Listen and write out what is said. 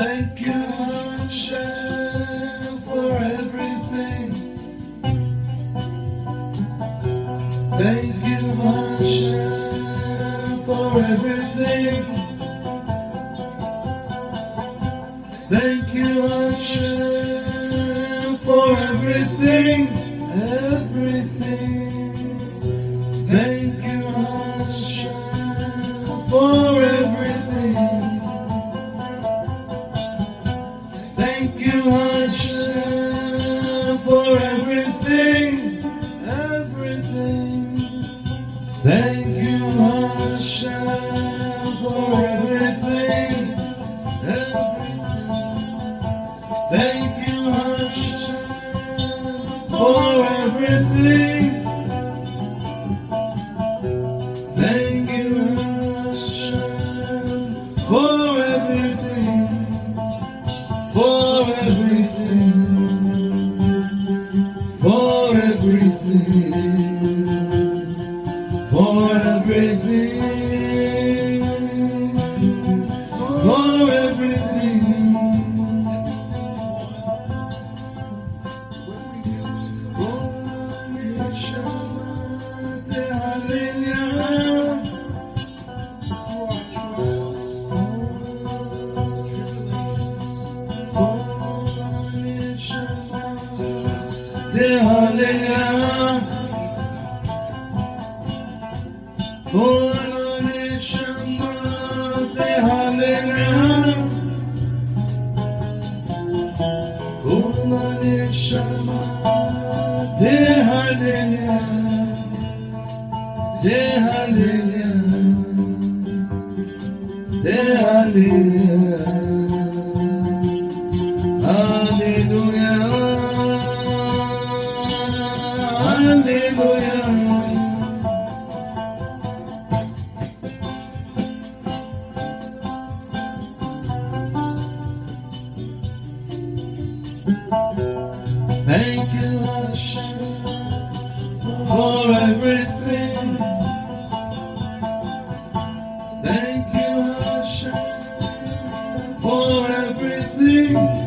Thank you, Hashem, for everything. Thank you, Hashem, for everything. Thank you, Hashem, for everything, everything. Thank you, Hashem, for Thank you, Hashem, for everything, everything. Thank you, Hashem, for everything, everything. Thank you, Hashem, for everything. Thank you, Hashem, for for everything, for everything. Hallelujah. Hallelujah Hallelujah Thank you, Hashem, for everything. Thank you, Hashem, for everything.